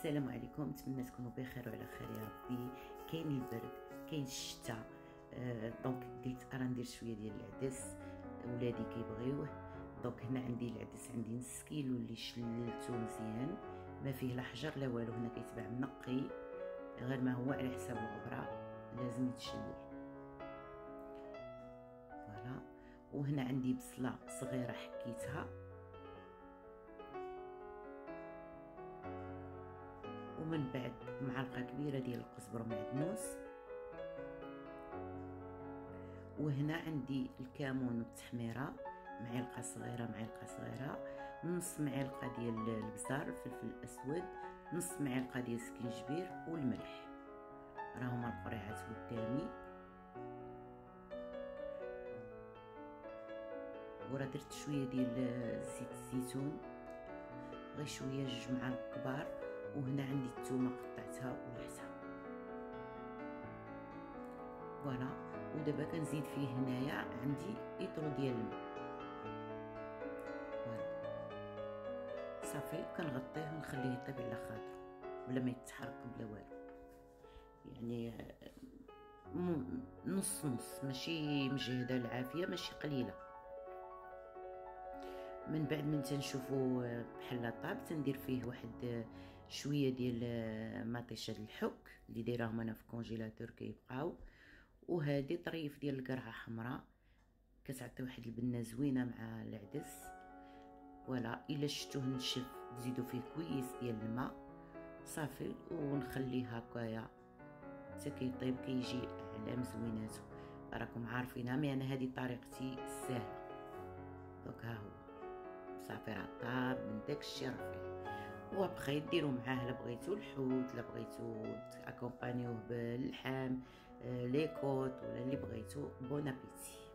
السلام عليكم. نتمنى تكونوا بخير وعلى خير يا ربي. كاين البرد كاين الشتاء آه donc قلت أنا ندير شوية ديال العدس. ولادي كيبغيوه. donc هنا عندي العدس عندي نص كيلو اللي شللته مزيان. ما فيه لا حجر لا والو. هنا كيتباع منقي غير ما هو على حساب الغبرة. لازم يتشلل. voilà. وهنا عندي بصلة صغيرة حكيتها. ومن بعد معلقة كبيرة ديال القزبر ومعدنوس وهنا عندي الكمون والتحميرة معلقة صغيرة معلقة صغيرة. نص معلقة ديال البزار الفلفل الأسود. نص معلقة ديال السكينجبير والملح. راهما القريعات قدامي ورا درت شوية ديال زيت الزيتون. غير شوية جوج معالق كبار. الثومه قطعتها ولحتها voilà ودابا كنزيد فيه هنايا عندي ايطرو ديال الماء. voilà. صافي كنغطيه ونخليه يطيب على خاطرو بلا ما يتحرك بلا والو. يعني نص نص ماشي مجهدة العافية ماشي قليلة. من بعد من تنشوفو بحال طاب تندير فيه واحد شوية ديال مطيشه الحك اللي دايراهم أنا في كونجيلاتور كيبقاو. وهذه طريف ديال القرعة حمراء كتعطي واحد البنة زوينة مع العدس. ولا إلا شفتوه نشف تزيدوا فيه كويس ديال الماء صافي ونخليه هكايا. حتى كيطيب كيجي على مزويناتو راكم عارفين mais أنا هذه طريقتي السهلة. donc ها هو. صافي راه طاب من داك الشيء رفيع وابخي ديروا معاه لا بغيتو الحوت لا بغيتو accompagn يوه باللحم آه، les côtes ولا اللي بغيتو bon appétit